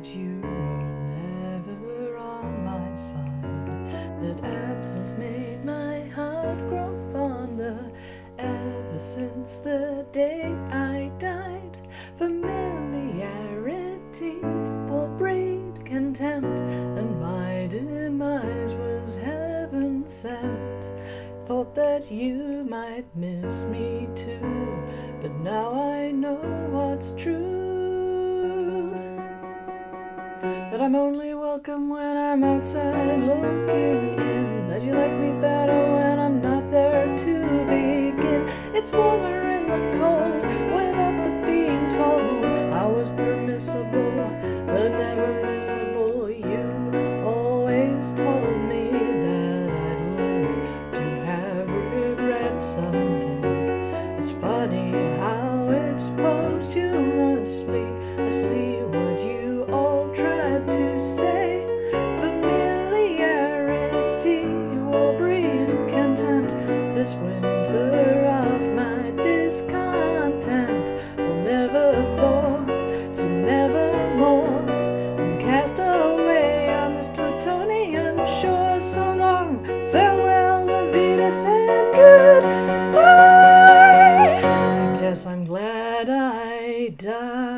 that you were never on my side, that absence made my heart grow fonder ever since the day I died. Familiarity will breed contempt, and my demise was heaven sent. Thought that you might miss me too, but now I know what's true. That I'm only welcome when I'm outside looking in. That you like me better when I'm not there to begin. It's warmer in the cold without the being told. I was permissible, but never missable. You always told me that I'd live to have regret someday. It's funny how it's posthumously. I see what you all this winter of my discontent will never thaw, so never more. I'm cast away on this Plutonian shore. So long, farewell, Levitas, and goodbye. I guess I'm glad I died.